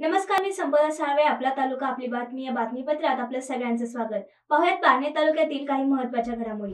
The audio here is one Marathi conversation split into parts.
नमस्कार मी संपदा साळवे आपला तालुका आपली बातमी या बातमीपत्रात आपलं सगळ्यांचं स्वागत. पाहुयात पारणे तालुक्यातील काही महत्त्वाच्या घडामोडी.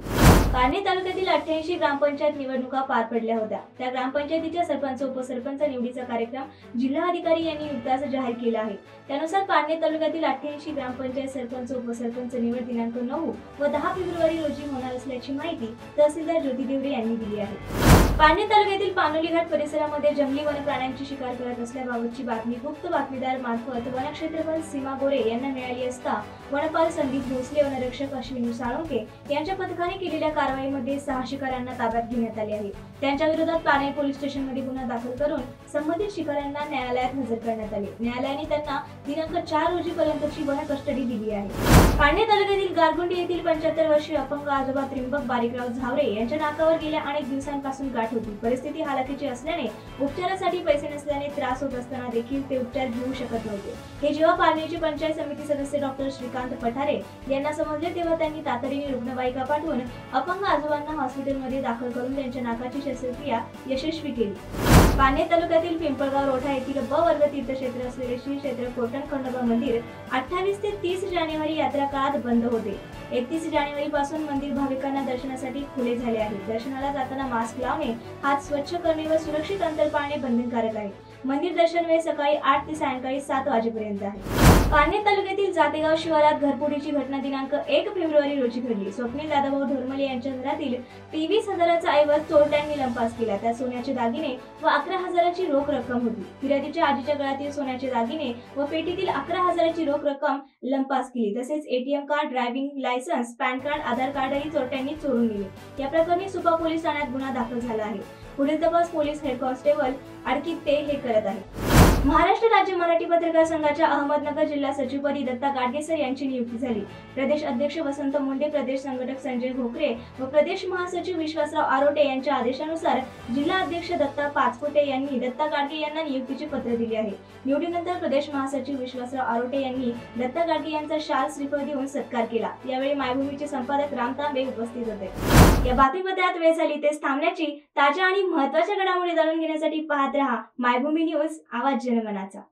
पारणे तालुक्यातील अठ्ठ्याऐंशी ग्रामपंचायत निवडणुका पार पडल्या होत्या. त्या ग्रामपंचायतीच्या सरपंच उपसरपंच निवडीचा कार्यक्रम जिल्हाधिकारी यांनी नुकताच जाहीर केला आहे. त्यानुसार पारणे तालुक्यातील अठ्ठ्याऐंशी ग्रामपंचायत सरपंच उपसरपंच निवड दिनांक नऊ व दहा फेब्रुवारी रोजी होणार असल्याची माहिती तहसीलदार ज्योती देवरे यांनी दिली आहे. पारणे तालुक्यातील पानोली घाट परिसरामध्ये जंगली वन प्राण्यांची शिकार करत असल्याबाबतची बातमी गुप्त बातमी मार्फत वनक्षेत्रपाल सीमा गोरे यांना मिळाली असता वनपाल संदीप भोसले वनरक्षक अश्विनी साळुंके यांच्या पथकाने केलेल्या कारवाईमध्ये सहा शिकाऱ्यांना ताब्यात घेण्यात आले आहे. त्यांच्या विरोधात पाणे पोलीस स्टेशनमध्ये गुन्हा दाखल करून संबंधित शिकाऱ्यांना न्यायालयात हजर करण्यात आले. न्यायालयाने त्यांना दिनांक चार रोजी पर्यंतची वन कस्टडी दिली आहे. पारणे तालुक्यातील गारगुंडी येथील पंच्याहत्तर वर्षीय अपंग आजोबा त्रिंबक बारीकराव झावरे यांच्या नाकावर गेल्या अनेक दिवसांपासून गाठ होती. परिस्थिती हालाकीची असल्याने उपचारासाठी पैसे नसल्याने त्रास होत असताना देखील ते उपचार घेऊ शकत नव्हते. हे जेव्हा पारनेरची पंचायत समिती सदस्य डॉक्टर श्रीकांत पठारे यांना समजले तेव्हा त्यांनी तातडीने रुग्णवाहिका पाठवून अपंग आजोबांना हॉस्पिटलमध्ये दाखल करून त्यांच्या नाकाची शस्त्रक्रिया यशस्वी केली. पाने तालुक्यातील पिंपळगाव रोठा येथील ब वर्ग तीर्थक्षेत्र असलेले श्री क्षेत्र कोटण खंडोबा मंदिर अठ्ठावीस ते तीस जानेवारी यात्रा काळात बंद होते. एकतीस जानेवारी पासून मंदिर भाविकांना दर्शनासाठी खुले झाले आहे. दर्शनाला जाताना मास्क लावणे हात स्वच्छ करणे व सुरक्षित अंतर पाळणे बंधनकारक आहे. मंदिर दर्शन वेळ सकाळी आठ ते सायंकाळी सात वाजेपर्यंत आहे. पारनेर तालुक्यातील जातेगाव शिवारात घरफोडीची घटना दिनांक एक फेब्रुवारी रोजी घडली. स्वप्नील दादाभाऊ धोरमले यांच्या घरातील तेवीस हजाराचा ऐवज चोरट्यांनी लंपास केला. त्या सोन्याचे दागिने व अकरा हजाराची रोख रक्कम होती. फिर्यादीच्या आजीच्या गळ्यातील सोन्याचे दागिने व पेटीतील अकरा हजाराची रोख रक्कम लंपास केली. तसेच ATM card driving licence PAN card Aadhaar कार्डही चोरट्यांनी चोरून नेले. या प्रकरणी सुपा पोलीस ठाण्यात गुन्हा दाखल झाला आहे. पुढील तपास पोलीस हेड कॉन्स्टेबल अर्कित ते हे करत आहे महाराष्ट्र राज्य मराठी पत्रकार संघाच्या अहमदनगर जिल्हा सचिवपदी दत्ता गाडगेसर यांची नियुक्ती झाली. प्रदेश अध्यक्ष वसंत मुंडे प्रदेश संघटक संजय घोकरे व प्रदेश महासचिव विश्वासराव आरोटे यांच्या आदेशानुसार जिल्हा अध्यक्ष दत्ता पाचपुते यांनी दत्ता गाडगे यांना नियुक्तीचे पत्र दिले आहे. निवडीनंतर प्रदेश महासचिव विश्वासराव आरोटे यांनी दत्ता गाडगे यांचा शाल श्रीफळ देऊन सत्कार केला. यावेळी मायभूमीचे संपादक राम तांबे उपस्थित होते. या बातमीपत्रात वेळ झाली तेच थांबण्याची ताज्या आणि महत्त्वाच्या घडामोडी जाणून घेण्यासाठी पाहत रहा मायभूमी न्यूज आवाज Jeremy